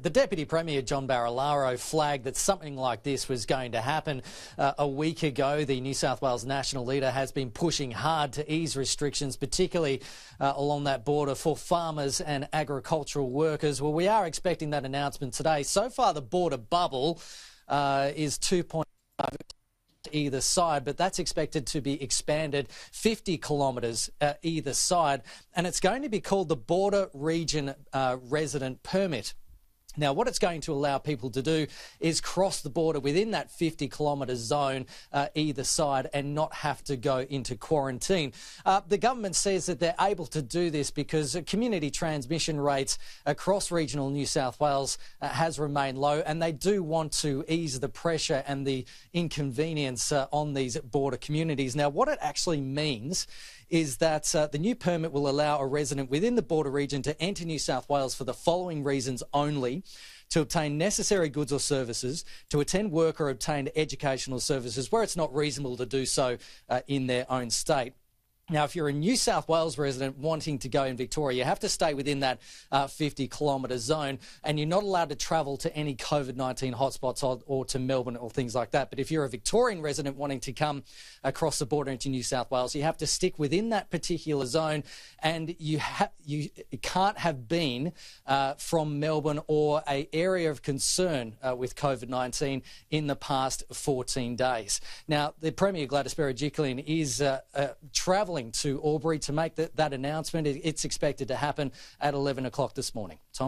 The Deputy Premier, John Barilaro, flagged that something like this was going to happen uh, a week ago. The New South Wales National Leader has been pushing hard to ease restrictions, particularly uh, along that border for farmers and agricultural workers. Well, we are expecting that announcement today. So far, the border bubble uh, is 2.5 either side, but that's expected to be expanded 50 kilometres uh, either side, and it's going to be called the Border Region uh, Resident Permit. Now, what it's going to allow people to do is cross the border within that 50 kilometre zone uh, either side and not have to go into quarantine. Uh, the government says that they're able to do this because community transmission rates across regional New South Wales uh, has remained low and they do want to ease the pressure and the inconvenience uh, on these border communities. Now, what it actually means is that uh, the new permit will allow a resident within the border region to enter New South Wales for the following reasons only to obtain necessary goods or services, to attend work or obtain educational services where it's not reasonable to do so uh, in their own state. Now, if you're a New South Wales resident wanting to go in Victoria, you have to stay within that uh, 50 kilometre zone and you're not allowed to travel to any COVID 19 hotspots or, or, to Melbourne or things like that. But if you're a Victorian resident wanting to come across the border into New South Wales, you have to stick within that particular zone and you, you can't have been uh, from Melbourne or a area of concern uh, with COVID 19 in the past 14 days. Now, the Premier Gladys Berejiklian is uh, uh, travelling to Albury to make that, that announcement. It's expected to happen at 11 o'clock this morning. Tom?